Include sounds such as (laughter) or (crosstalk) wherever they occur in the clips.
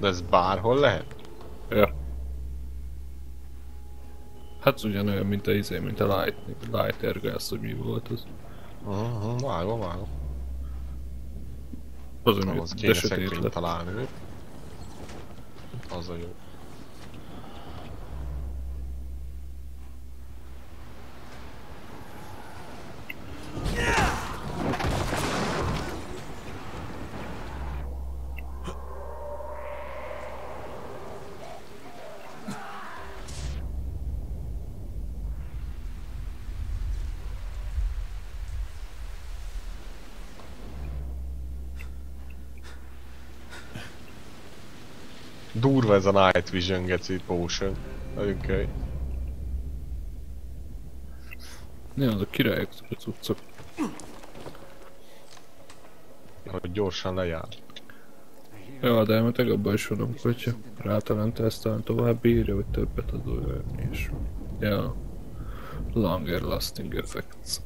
De ez bárhol lehet? Ja. Hát ugyanolyan, mint a izé, mint a Light, Light Ergász, hogy mi volt az. Uh-huh, vágom, vágom. Az, ami Ahhoz kéne sötét lett. találni. Az a jó. Durva ez a Night Vision geci potion. Nagyon köly. Ne, az a királyok a cuccok. Hogy gyorsan lejár. Ja, de elmetek abban is vannak, hogyha rátalálta ezt talán tovább bírja, hogy többet ad olyan is. Ja. Longer lasting effects.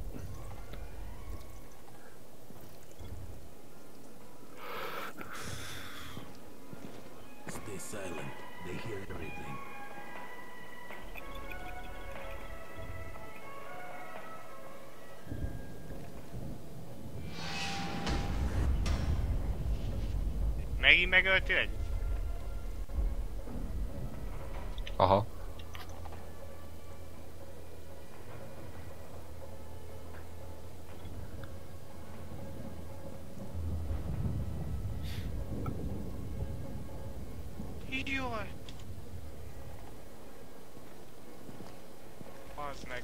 Az meg.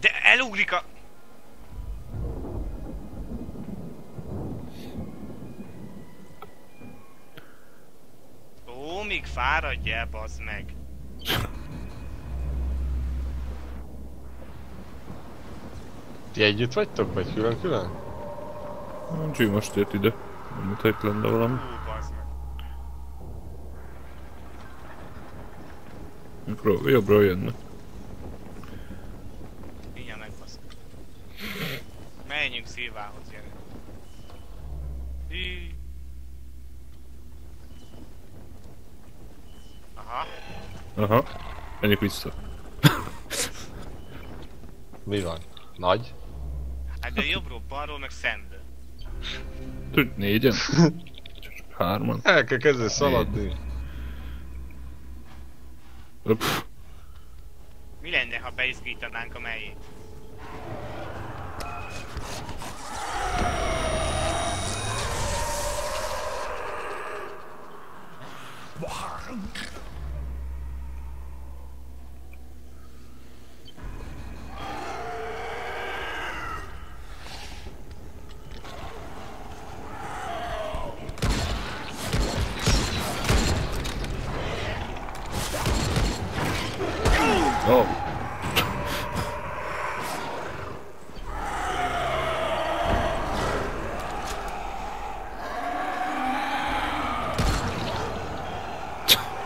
De elugrik a... Ó, még fáradj el, bazd meg. Ti együtt vagytok, vagy külön-külön? G most jött ide. Itt lenne valami. Ó, bazd meg. Mikor jobbról jönne. Mindjárt megbasz. Menjünk Szilvához, gyere. Hí. Aha. Aha. Menjünk vissza. Mi van? Nagy? Hát de jobbról, balról, meg szemből. Tud, négyen? Hárman? El kell kezdeni szaladni. Öp. Mi lenne, ha beizgítanánk a melyét? Oh.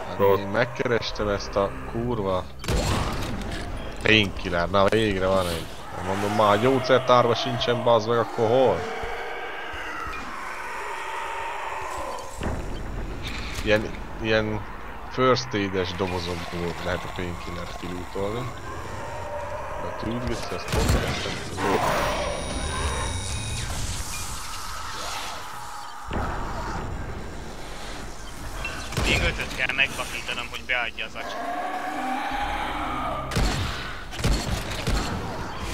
Hát Ott. én megkerestem ezt a kurva painkiller, na végre van egy. Mondom már a gyógyszertárba sincsen bazd meg, akkor hol? Ilyen, ilyen first aid-es dobozon lehet a painkillert kilútolni. A tűzgössz, ezt pont hogy beadja az acsit.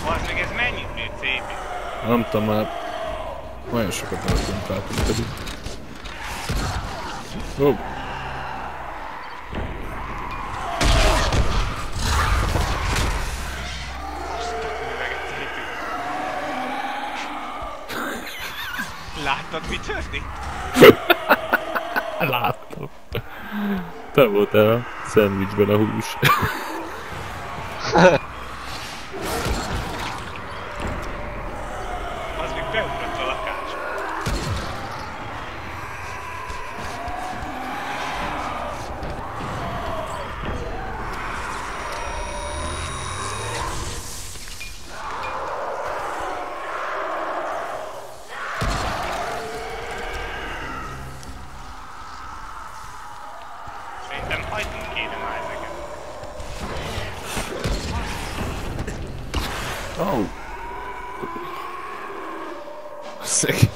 Az meg ez mennyit nő CP? Nem tudom már. Nagyon sokat elpumpáltunk pedig. Ó, Láttad, mi történt? (laughs) Te voltál a szendvicsben a hús. (laughs) Az még beugrott a lakásba. Au! Szegény.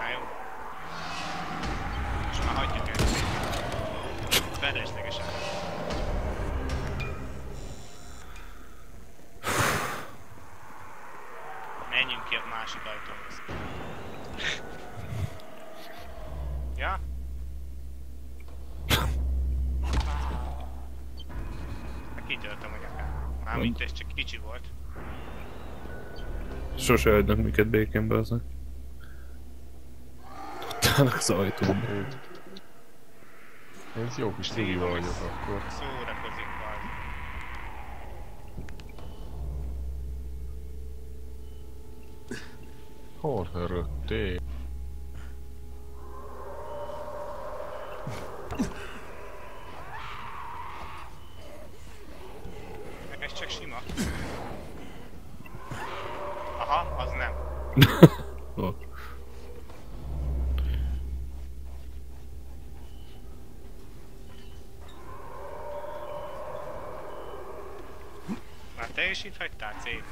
Na jó. És már hagyjuk el. Feleslegesen. Menjünk ki a másik ajtóhoz. Ja? Hát kitöltöm a Mármint ez csak kicsi volt. Sose hagynak minket békénbe aznak. Tudtának az ajtón. Én jó kis tudival vagyok akkor. Szórakozik majd. Hol hörögtél? Ez csak sima. Aha, az Ó, Már te is itt hagytál szép.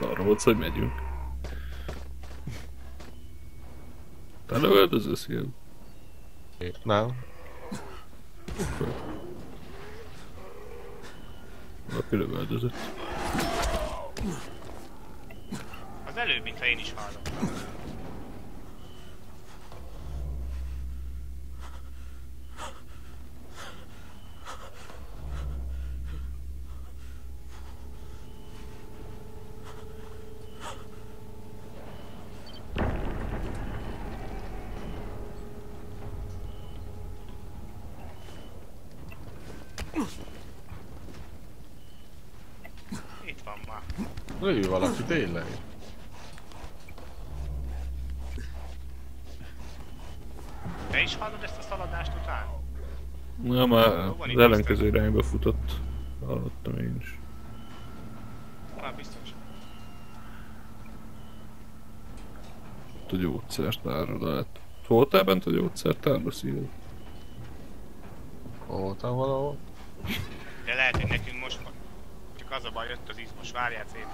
arra volt, hogy megyünk. Te lövöldözősz ilyen? Nem. Valaki lövöldözött. Az előbb, mintha én is hallottam. Itt van már. Lőj valaki tényleg. Te is hallod ezt a szaladást után? Na már Jó, van az ellenkező irányba futott. Hallottam én is. Már biztos. Ott a gyógyszertárra lehet. Voltál bent a gyógyszertárba szíved? Voltam valahol. De lehet, hogy nekünk most van. Csak az a baj, jött az izmos. Várjál szép.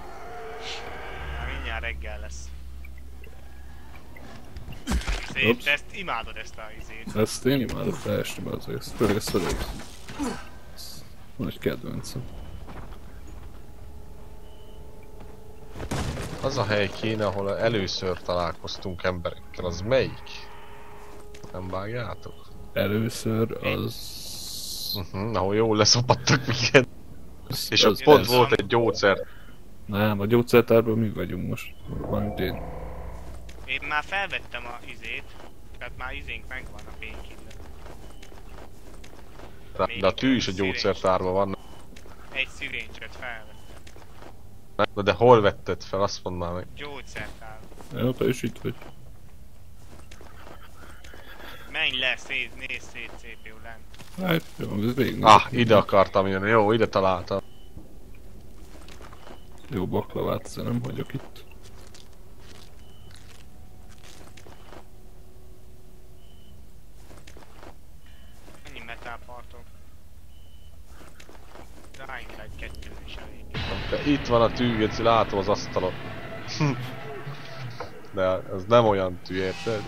Már mindjárt reggel lesz. Szép, Ups. te ezt imádod ezt a izét. Ezt én imádok be az egész. Főleg ezt. Ez Nagy kedvencem. Az a hely kéne, ahol először találkoztunk emberekkel, az melyik? Nem vágjátok? Először az... Uh-huh, ahol jól leszopadtak minket. És ott pont volt egy gyógyszer. Nem, a gyógyszertárban mi vagyunk most. Van én. Én már felvettem a izét. Tehát már izénk megvan a painkiller. De a tű is a gyógyszertárban van. Egy sziréncset felvettem. Na de hol vetted fel, azt mondd már meg. Gyógyszertár. Jó, te is itt vagy. Menj le, szét, nézd szét jó lent. Hát, jó, ez végig. Ah, ide akartam jönni. Jó, ide találtam. Jó baklavát, nem hagyok itt. Ennyi metálpartok. Dying Light 2 is elég. De itt van a tű, Geci, látom az asztalon. (laughs) De ez nem olyan tű, érted?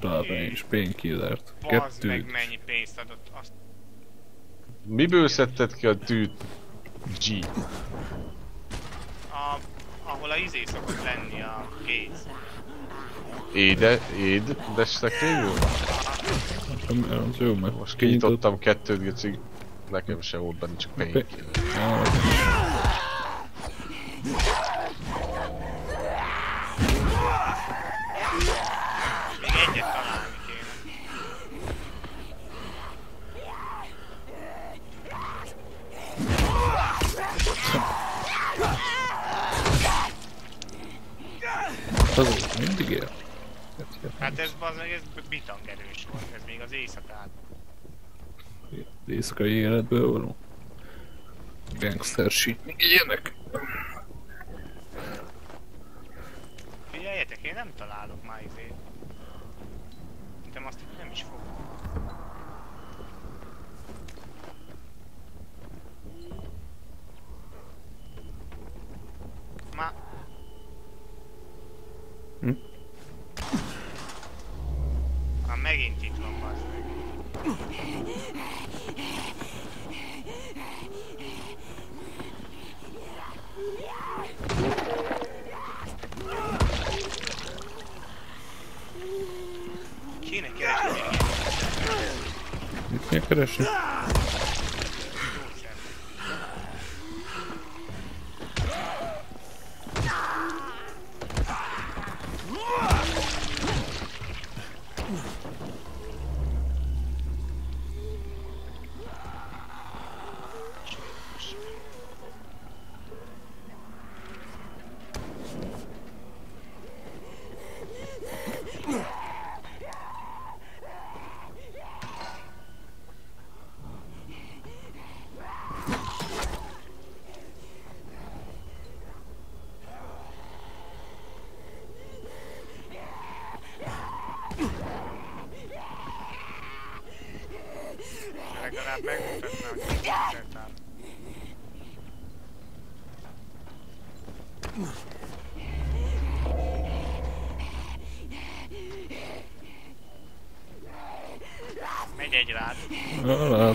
Találtam én is painkillert. Bazd meg mennyi pénzt adott. Azt Miből szedted ki a tűt? G. a, ahol a izé szokott lenni a kéz. Éde, éd, de szekrényből? Nem, Az jó, mert Most kinyitottam kettőt, Geci. Nekem se volt benne, csak Oké. painkiller. Ah, Még egyet találni kéne. az mindig él. Hát ez az meg ez bitang erős volt, ez még az éjszakában. Éjszakai életből való. Gangster shit. Ilyenek. Figyeljetek, én nem találok már. Szerintem azt itt nem is fog. Kéne keresni egy Mit kell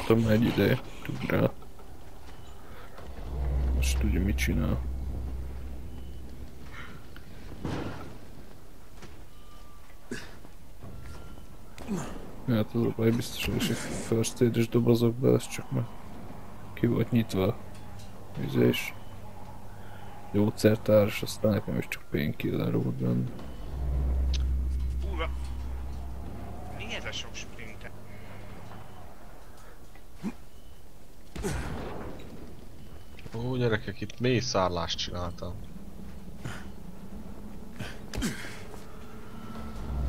Ah, látom egy ideje. Tud rá. Most tudja mit csinál. Hát az a baj biztosan is egy first aid-es dobozokba, ez csak már ki volt nyitva. Izé is. Gyógyszertár, és aztán nekem is csak painkiller volt benne. Fúra. Mi ez a sok sprinter? Ó, gyerekek, itt mély szárlást csináltam.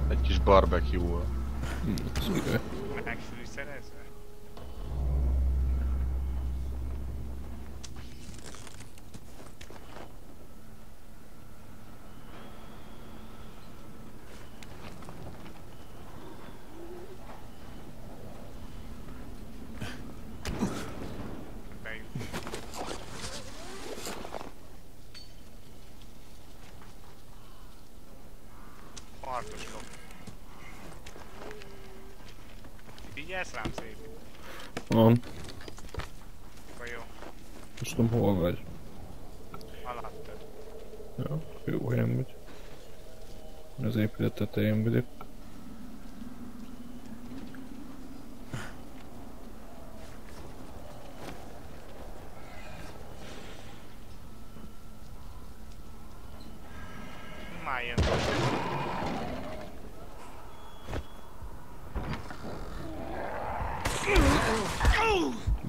Egy kis barbecue-val. Hm, király. Megfűszerezve? Az épület tetején vagyok.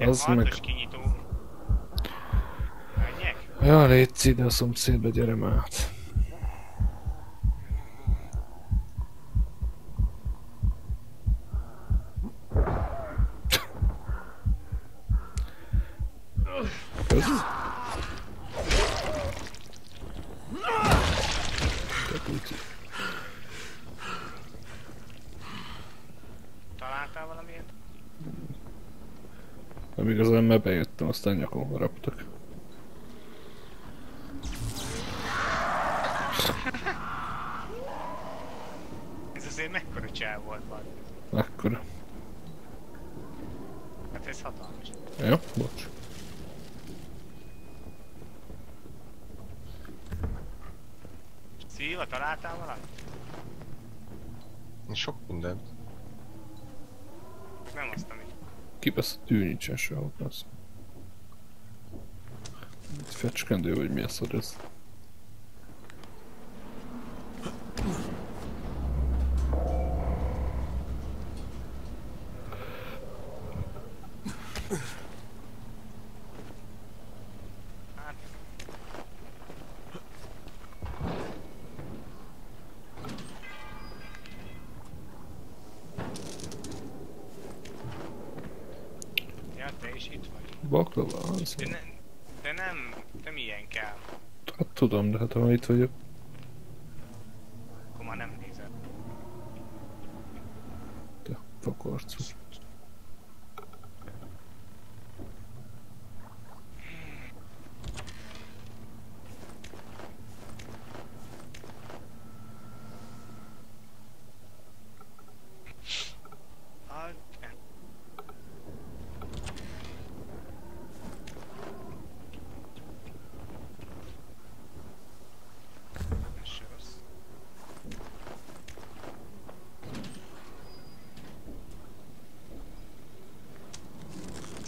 Az meg... Kinyitó. Menjek? Ja, légy ide a szomszédbe, gyere már át. Aztán nyakon haraptak. Ez azért mekkora csel volt vagy. Akkor. Hát ez hatalmas. Jó, bocs. Szíva, találtál valamit? Sok mindent. Nem azt, amit. Kibaszott tű nincsen sehol, az. Fecskendő, vagy mi a szar ez? Baklava, az. De, ne, de nem, nem ilyen kell. Hát tudom, de hát ha itt vagyok. Akkor már nem nézed. Te fakarcú. Hát,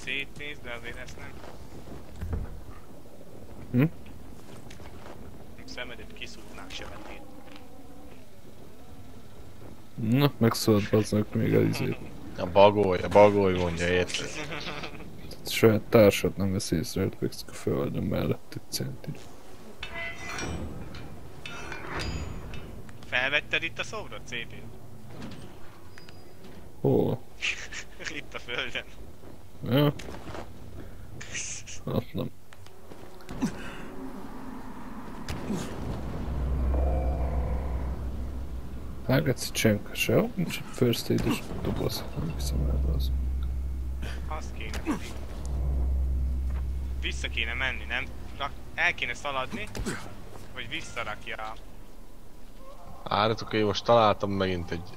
szétnéz, de azért ezt nem. Hm? Szemedet kiszúrnák sebetét. Na, bazdnak még el izét. A bagolj, a bagolj mondja, érted? Saját társad nem vesz észre, hogy fekszik a földön mellett egy centi. Felvetted itt a szobrot, CP? Hol? (laughs) itt a földön. Ja? Hát nem. Csenka se, nincs egy first aid-es doboz. Nem hiszem el az. Azt kéne pedig. Vissza kéne menni, nem? Rak, el kéne szaladni, hogy visszarakja a... Állítok, én most találtam megint egy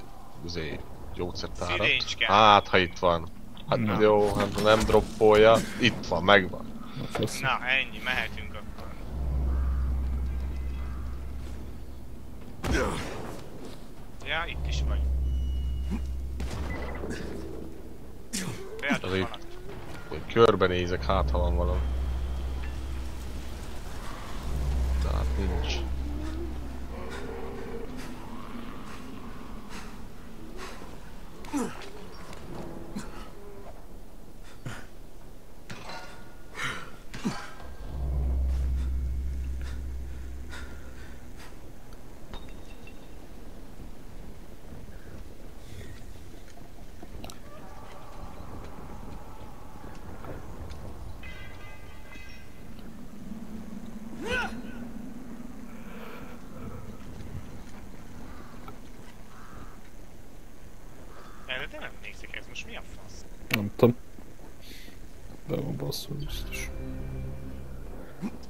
izé, gyógyszertárat. Hát, ha itt van. Hát Na. jó, hát nem droppolja. Itt van, megvan. A. Na, ennyi, mehetünk akkor. Ja, itt is vagy. Valamit. Hogy körbenézek, hát ha van valami. Tehát nincs. Erre de nem emlékszik ez most mi a fasz? Nem tudom. De van basszul biztos.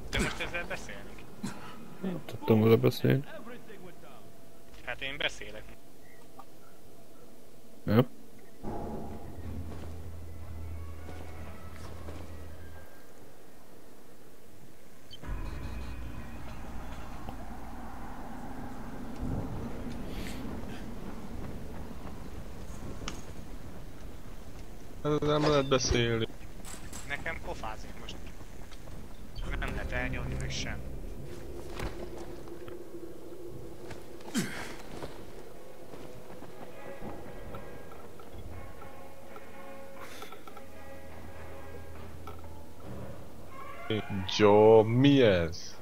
De most ezzel beszélünk. Nem tudtam vele beszélni. Hát én beszélek. Ja? Ezzel nem lehet beszélni. Nekem pofázik most. Nem lehet elnyomni meg sem. Mi ez?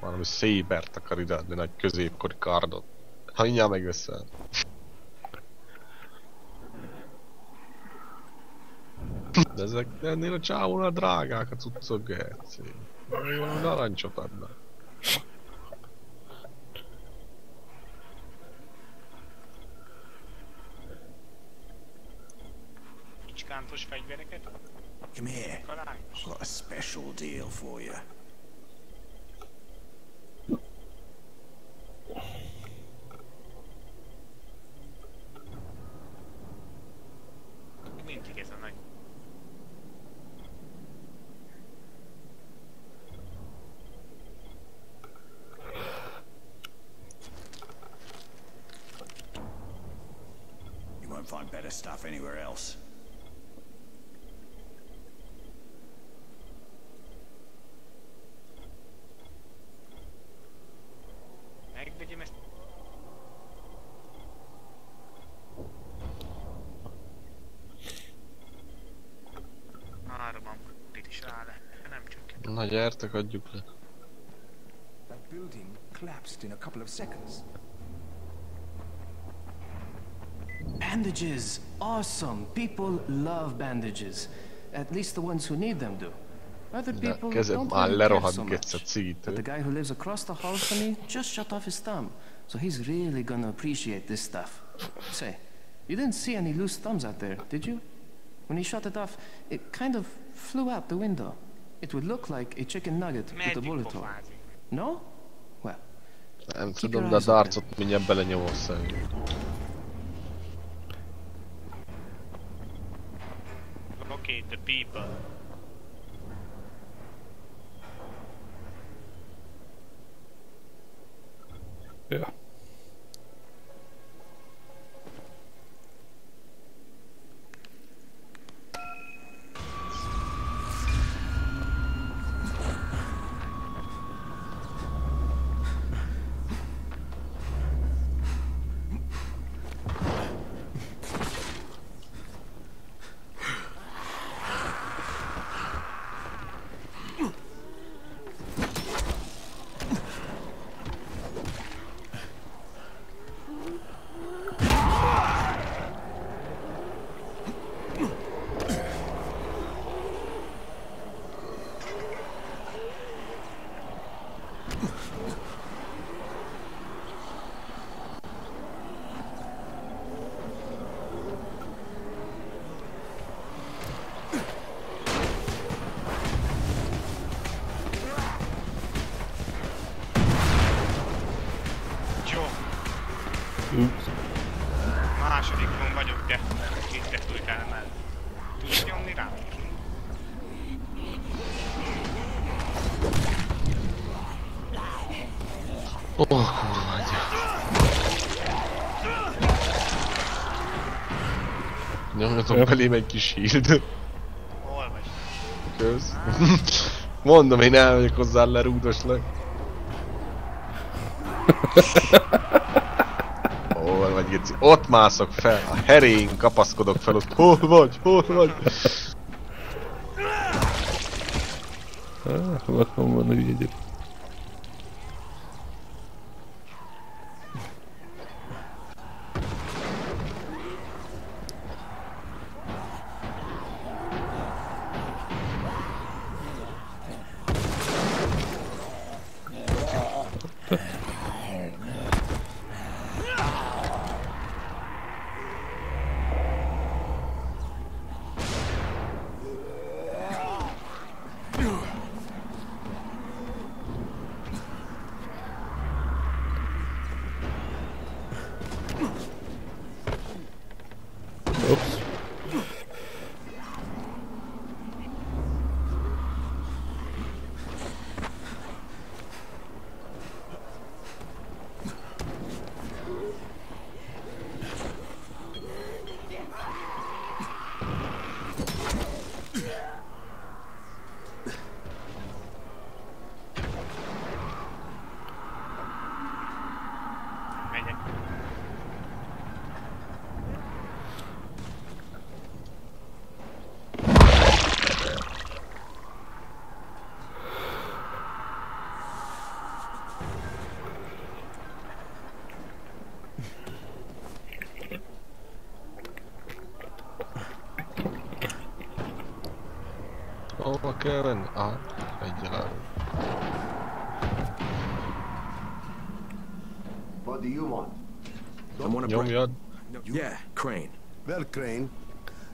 Valami szébert akar ideadni, nagy középkori kardot. Ha mindjárt megveszem. De ezek ennél a csávónál drágák a cuccok, Gerci. Valami narancsot adnak. Kicskántos fegyvereket? Come here. I've Got a special deal for you. Na gyertek, adjuk le. That building collapsed in a couple of seconds. Bandages! Awesome! People love bandages. At least the ones who need them do. Other De people kezed don't már really care so lerohadt getsz a much. But the guy who lives across the hall from me just shut off his thumb. So he's really gonna appreciate this stuff. Say, you didn't see any loose thumbs out there, did you? When he shut it off, it kind of flew out the window. It would look like a chicken nugget Meddig with a bullet hole. No? Well. Nem tudom, de az arcot mindjárt belenyomom személy. Okay, the people. Yeah. Másodikon vagyok, de hittek túlkálom el. Tudsz nyomni rám? Ó, oh, kurva anyja. Nyomjatok yep. belém egy kis shield. Hol vagy? Kösz. (laughs) Mondom, én elmegyek hozzá lerúdoslak. (laughs) Geci? Ott mászok fel, a herén kapaszkodok fel ott. Hol vagy? Hol vagy? Ah, ott van van ügyegyek. Hova kell menni? Egyel What do you want? I want to break. Nyomjad. Yeah, Crane. Well, Crane,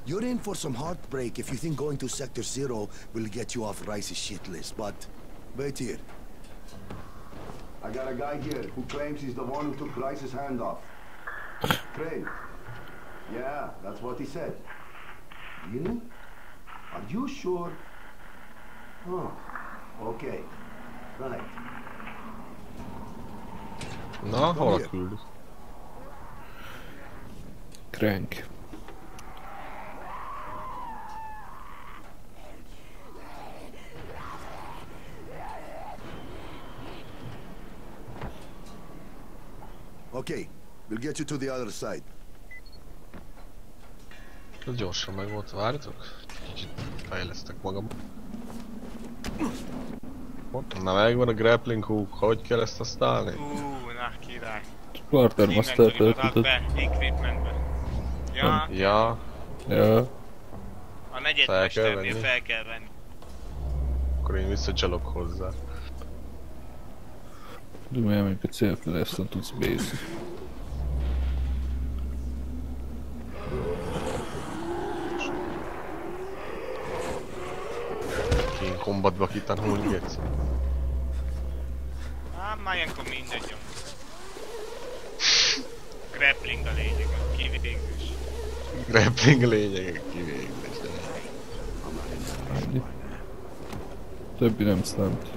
you're in for some heartbreak if you think going to Sector Zero will get you off Rice's shit list, but wait here. I got a guy here who claims he's the one who took Rice's hand off. Crane. Yeah, that's what he said. Really? Are you sure? Okay. Right. Na, hol küld? Crank. Okay, we'll get you to the other side. Gyorsan meg volt, várjatok? Kicsit fejlesztek magam. Na megvan a grappling hook, hogy kell ezt használni? Ú, na király. Quartermaster töltötött. be, equipmentbe. Ja, Ja, Ja, a negyed Fel kell venni? akkor én visszacsalok hozzá. de milyen még a célfelé, aztán tudsz bészni. Én kombatba kitanulni, Geci. Á, már ilyenkor mindegy nyom. Grappling a lényeg, a kivégzés. Grappling lényegek kivégzés. Ennyi. Többi nem számít.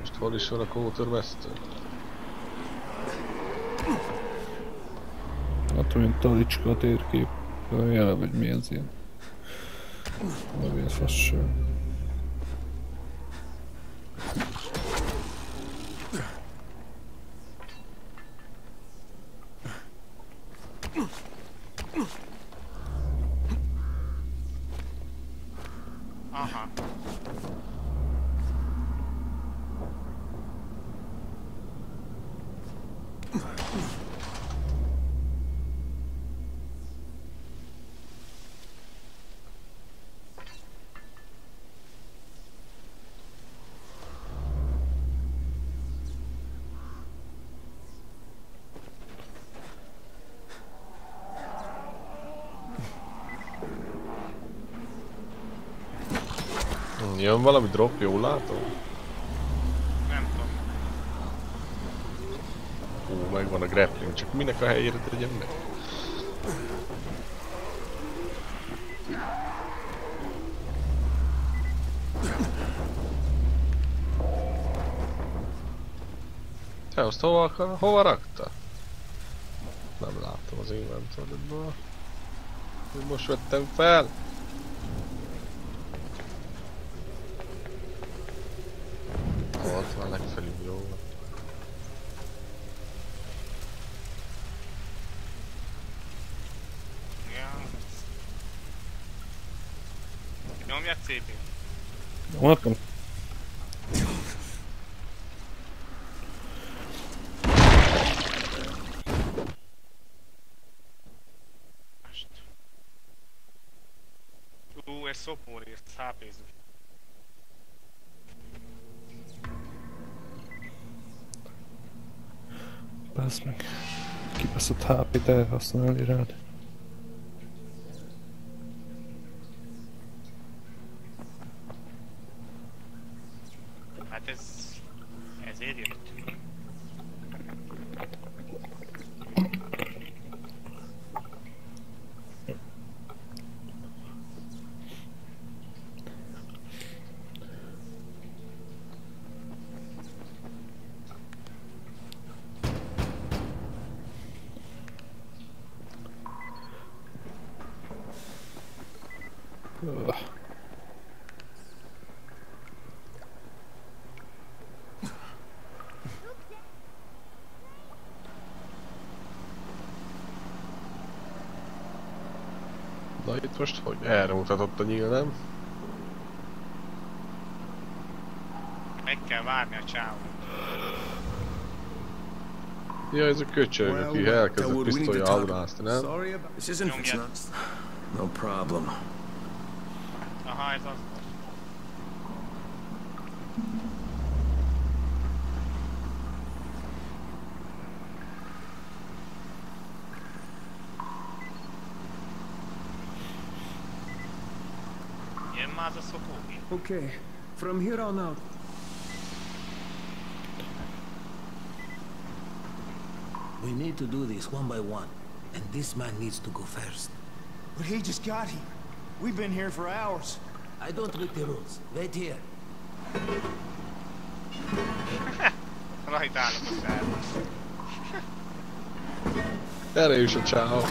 Most hol is van a Quartermaster? Hát olyan talicska a térkép. Olyan jele vagy mi az ilyen. Nem ilyen Jön valami drop, jól látom? Nem tudom. Hú, megvan a grappling, csak minek a helyére tegyen meg? Te azt hova akar? Hova rakta? Nem látom az inventorodból. Most vettem fel. Nyomjad szépen. Mondtam, Most. Ú, ez szopór, ezt hápézzük. Bassz meg. Kibaszott HP-t elhasználni rád. Hát ez... Ezért jött. Ugh. Na itt most hogy? Erre mutatott a nyíl, nem? Meg kell várni a csávót. Ja, ez a köcsög, aki elkezdett pisztolya aurászni, nem? Sorry about This isn't. No problem. Aha, ez az volt. Jön már az a szopógép. Okay, from here on out, We need to do this one by one, and this man needs to go first. But he just got here. We've been here for hours. I don't read the rules. Wait here. I like that. That was bad. child.